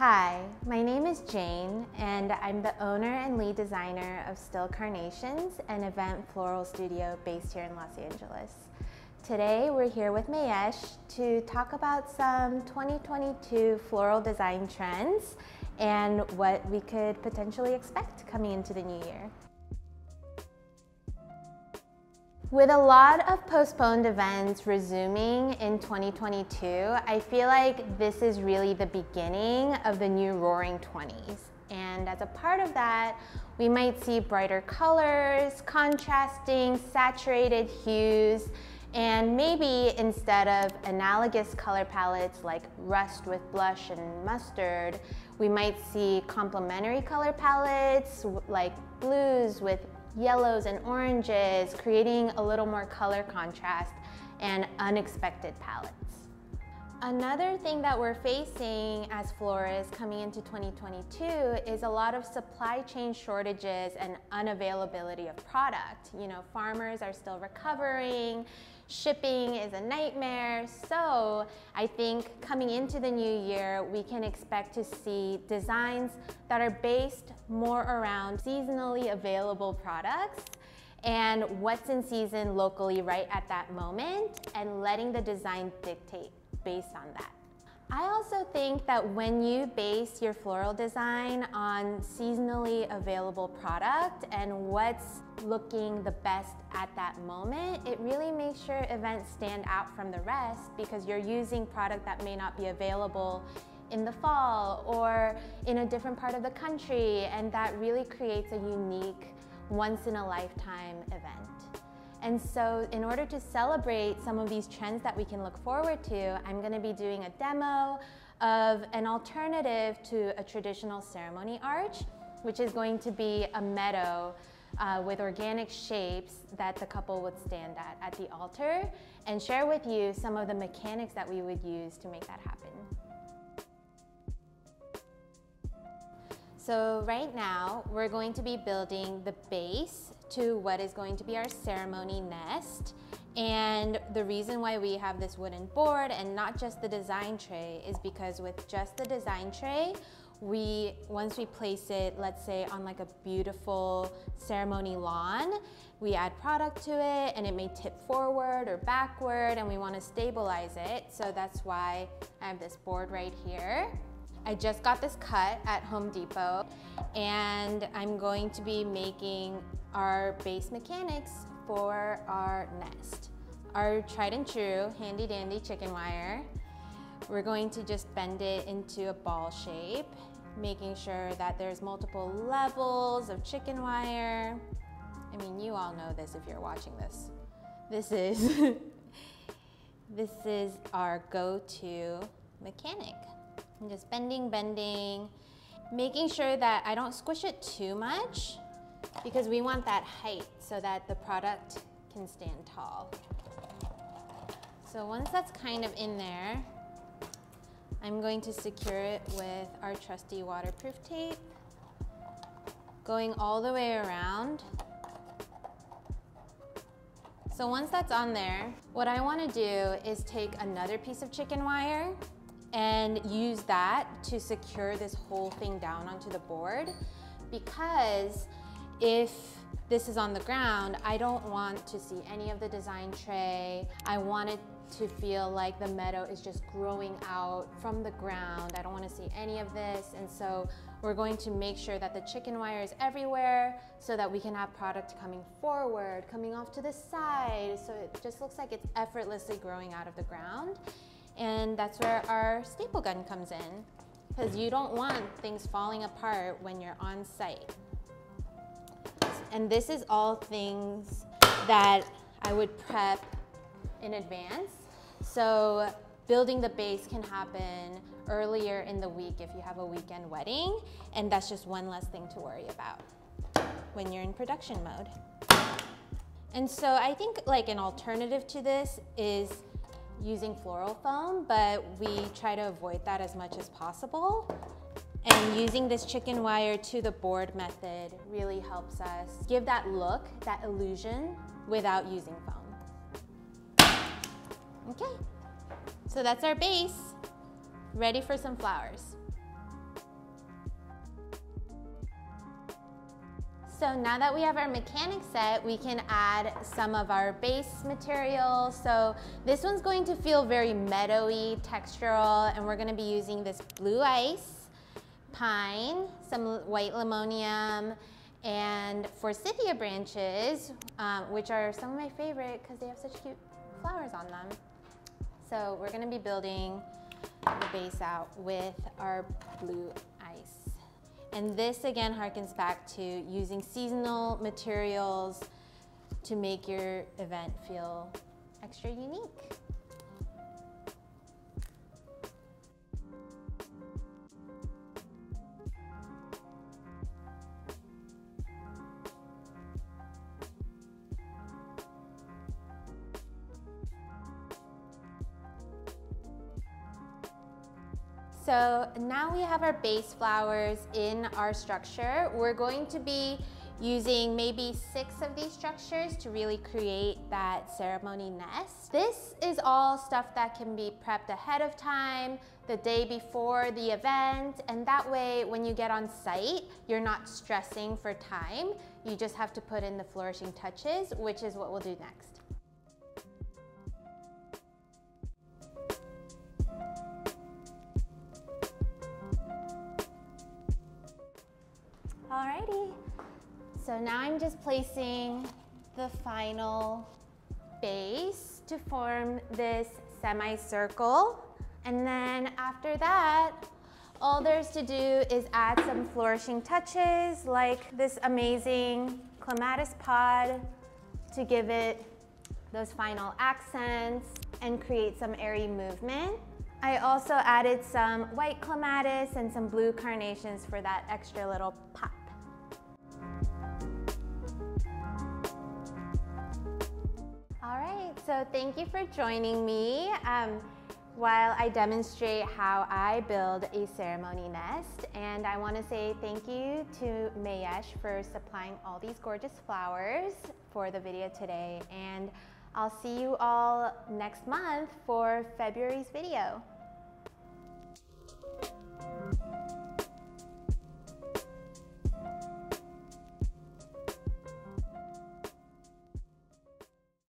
Hi, my name is Jayne, and I'm the owner and lead designer of Still Carnations, an event floral studio based here in Los Angeles. Today, we're here with Mayesh to talk about some 2022 floral design trends and what we could potentially expect coming into the new year. With a lot of postponed events resuming in 2022, I feel like this is really the beginning of the new roaring 20s. And as a part of that, we might see brighter colors, contrasting, saturated hues, and maybe instead of analogous color palettes like rust with blush and mustard, we might see complementary color palettes like blues with yellows and oranges, creating a little more color contrast and unexpected palettes. Another thing that we're facing as florists coming into 2022 is a lot of supply chain shortages and unavailability of product. You know, farmers are still recovering, shipping is a nightmare. So I think coming into the new year, we can expect to see designs that are based more around seasonally available products and what's in season locally right at that moment and letting the design dictate based on that. I also think that when you base your floral design on seasonally available product and what's looking the best at that moment, it really makes your event stand out from the rest because you're using product that may not be available in the fall or in a different part of the country and that really creates a unique once in a lifetime event. And so in order to celebrate some of these trends that we can look forward to, I'm gonna be doing a demo of an alternative to a traditional ceremony arch, which is going to be a meadow uh, with organic shapes that the couple would stand at at the altar and share with you some of the mechanics that we would use to make that happen. So right now, we're going to be building the base to what is going to be our ceremony nest. And the reason why we have this wooden board and not just the design tray is because with just the design tray, we, once we place it, let's say on like a beautiful ceremony lawn, we add product to it and it may tip forward or backward and we wanna stabilize it. So that's why I have this board right here. I just got this cut at Home Depot and I'm going to be making our base mechanics for our nest. Our tried and true handy dandy chicken wire. We're going to just bend it into a ball shape, making sure that there's multiple levels of chicken wire. I mean, you all know this if you're watching this. This is, this is our go-to mechanic. I'm just bending, bending, making sure that I don't squish it too much because we want that height so that the product can stand tall. So once that's kind of in there, I'm going to secure it with our trusty waterproof tape, going all the way around. So once that's on there, what I wanna do is take another piece of chicken wire and use that to secure this whole thing down onto the board because if this is on the ground, I don't want to see any of the design tray. I want it to feel like the meadow is just growing out from the ground. I don't want to see any of this. And so we're going to make sure that the chicken wire is everywhere so that we can have product coming forward, coming off to the side. So it just looks like it's effortlessly growing out of the ground. And that's where our staple gun comes in because you don't want things falling apart when you're on site. And this is all things that I would prep in advance. So building the base can happen earlier in the week if you have a weekend wedding, and that's just one less thing to worry about when you're in production mode. And so I think like an alternative to this is using floral foam, but we try to avoid that as much as possible. And using this chicken wire to the board method really helps us give that look, that illusion, without using foam. Okay, so that's our base, ready for some flowers. So now that we have our mechanic set, we can add some of our base material. So this one's going to feel very meadowy, textural, and we're gonna be using this blue ice, pine, some white limonium, and forsythia branches, um, which are some of my favorite because they have such cute flowers on them. So we're gonna be building the base out with our blue. And this again harkens back to using seasonal materials to make your event feel extra unique. So now we have our base flowers in our structure. We're going to be using maybe six of these structures to really create that ceremony nest. This is all stuff that can be prepped ahead of time, the day before the event, and that way when you get on site, you're not stressing for time. You just have to put in the flourishing touches, which is what we'll do next. So now I'm just placing the final base to form this semicircle. And then after that, all there's to do is add some flourishing touches like this amazing clematis pod to give it those final accents and create some airy movement. I also added some white clematis and some blue carnations for that extra little pop. So thank you for joining me um, while I demonstrate how I build a ceremony nest. And I wanna say thank you to Mayesh for supplying all these gorgeous flowers for the video today. And I'll see you all next month for February's video.